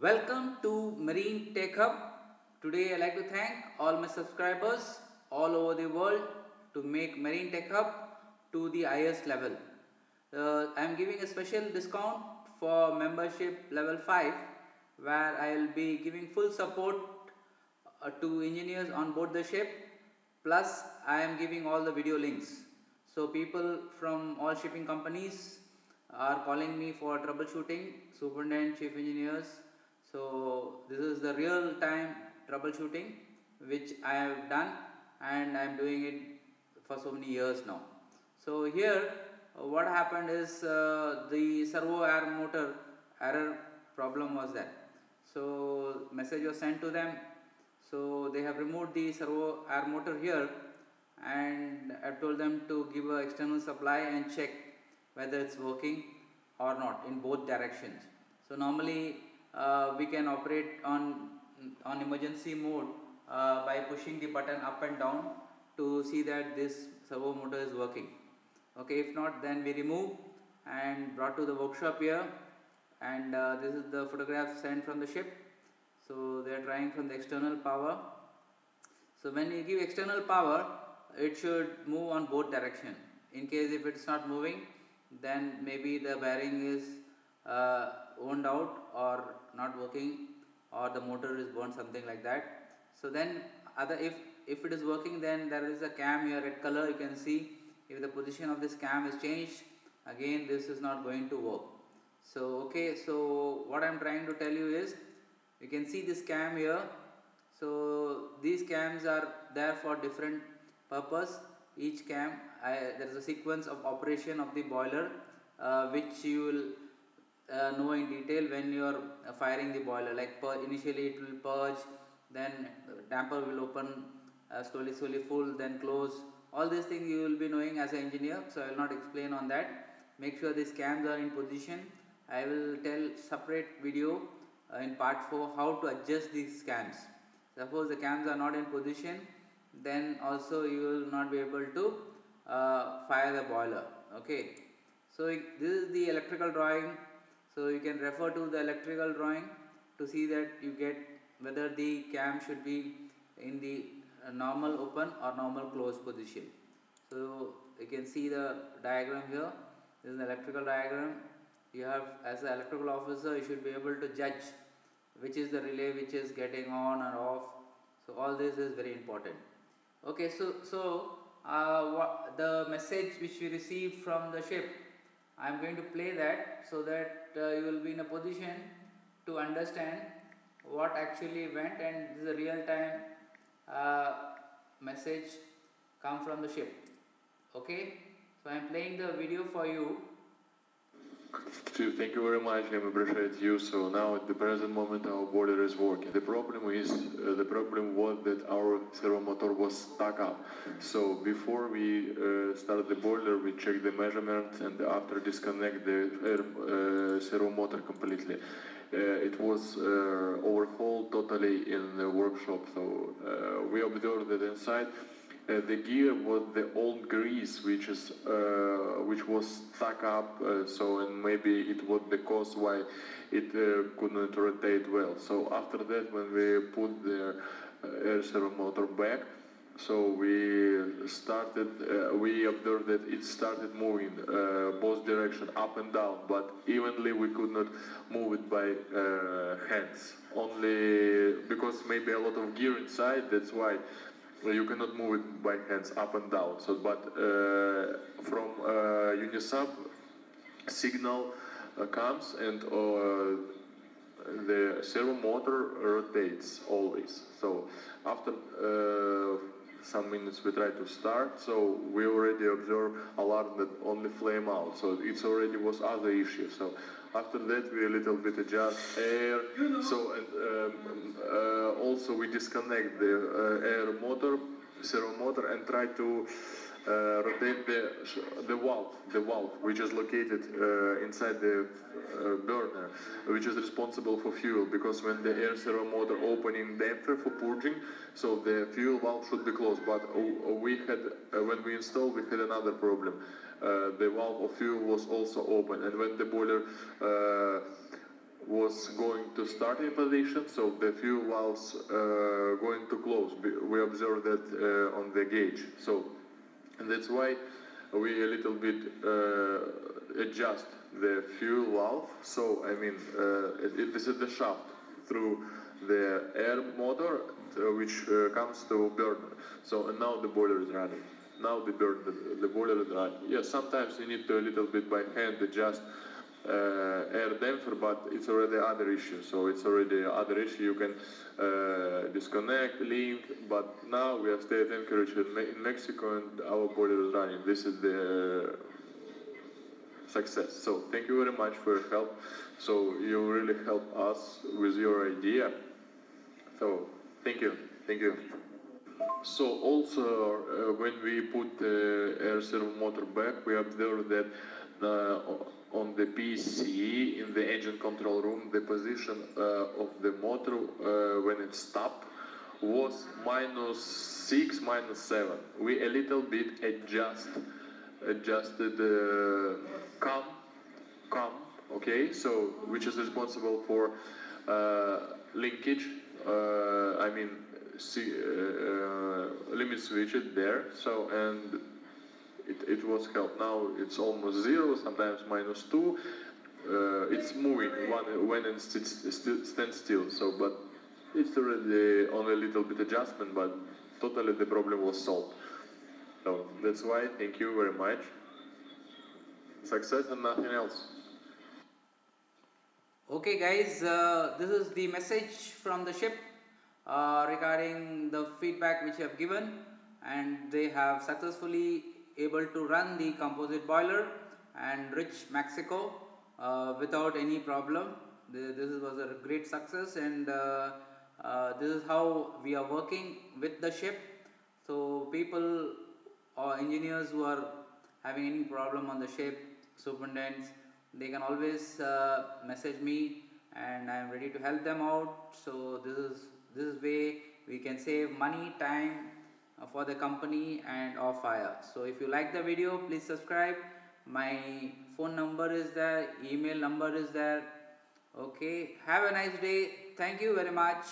Welcome to Marine Tech Hub. Today I like to thank all my subscribers all over the world to make Marine Tech Hub to the highest level. Uh, I am giving a special discount for membership level 5 where I will be giving full support uh, to engineers on board the ship plus I am giving all the video links. So people from all shipping companies are calling me for troubleshooting, superintendent, chief engineers, so this is the real time troubleshooting which I have done and I am doing it for so many years now. So here uh, what happened is uh, the servo air motor error problem was there. So message was sent to them. So they have removed the servo air motor here and I told them to give a external supply and check whether it's working or not in both directions. So normally uh, we can operate on on emergency mode uh, by pushing the button up and down to see that this servo motor is working. Okay if not then we remove and brought to the workshop here. And uh, this is the photograph sent from the ship. So they are trying from the external power. So when you give external power it should move on both direction. In case if it's not moving then maybe the bearing is uh, wound out or not working or the motor is burned something like that. So then other if if it is working then there is a cam here red color you can see. If the position of this cam is changed again this is not going to work. So okay so what i'm trying to tell you is you can see this cam here. So these cams are there for different purpose. Each cam I, there is a sequence of operation of the boiler uh, which you will uh, know in detail when you are uh, firing the boiler. Like initially it will purge then damper will open uh, slowly slowly full then close. All these things you will be knowing as an engineer so I will not explain on that. Make sure these cams are in position. I will tell separate video uh, in part 4 how to adjust these cams. Suppose the cams are not in position then also you will not be able to uh, fire the boiler. Okay. So this is the electrical drawing so you can refer to the electrical drawing to see that you get whether the cam should be in the uh, normal open or normal closed position. So you can see the diagram here. This is an electrical diagram. You have as an electrical officer you should be able to judge which is the relay which is getting on or off. So all this is very important. Okay, so so uh, the message which we received from the ship I am going to play that so that uh, you will be in a position to understand what actually went and this is a real time uh, message come from the ship okay so I am playing the video for you Thank you very much. I appreciate you. So now at the present moment our boiler is working. The problem is uh, the problem was that our servo motor was stuck up. So before we uh, start the boiler, we check the measurement and after disconnect the air, uh, servo motor completely. Uh, it was uh, overhauled totally in the workshop. So uh, we observed that inside uh, the gear was the old grease which is uh, which was stuck up uh, so and maybe it was the cause why it uh, couldn't rotate well so after that when we put the air servo motor back so we started uh, we observed that it started moving both direction up and down but evenly we could not move it by hands only because maybe a lot of gear inside that's why you cannot move it by hands up and down. So, but uh, from uh, Unisab, signal uh, comes and uh, the servo motor rotates always. So after uh, some minutes we try to start, so we already observe alarm that only flame out. So it already was other issue. So after that we a little bit adjust air. So and um, uh, also we disconnect the uh, air motor, servo motor, and try to rotate the the valve, the valve which is located uh, inside the uh, burner, which is responsible for fuel. Because when the air servo motor opening damper for purging, so the fuel valve should be closed. But we had when we installed, we had another problem. the valve of fuel was also open, and when the boiler was going to to starting position, so the fuel valves uh, going to close. We observed that uh, on the gauge. So and that's why we a little bit uh, adjust the fuel valve. So I mean, uh, it, it, this is the shaft through the air motor, uh, which uh, comes to burner. So now the boiler is running. Now the burn the, the boiler is running. Yes, sometimes you need to a little bit by hand adjust air damper, but it's already other issue. So it's already other issue. You can uh, disconnect, link, but now we have state anchorage in, Mexico and our boiler is running. This is the success. So thank you very much for your help. So you really help us with your idea. So thank you, thank you. So also uh, when we put the air servo motor back, we observed that uh, on the PC in the engine control room, the position uh, of the motor uh, when it stopped was minus six, minus seven. We a little bit adjust adjusted uh, cam, cam, okay, so which is responsible for uh, linkage. Uh, I mean, see, uh, limit switch it there. So and it, it was help. Now it's almost zero, sometimes minus two. Uh, it's moving one when it st- st- stands still. So, but it's already only a little bit adjustment, but totally the problem was solved. So that's why thank you very much. Success and nothing else. Okay, guys, uh, this is the message from the ship uh, regarding the feedback which you have given, and they have successfully able to run the composite boiler and reach Mexico uh, without any problem. This was a great success, and uh, uh, this is how we are working with the ship. So, people or engineers who are having any problem on the ship, superintendents, they can always uh, message me, and I am ready to help them out. So this is this is way we can save money, time for the company and off fire. So if you like the video, please subscribe. My phone number is there, email number is there. Okay, have a nice day. Thank you very much.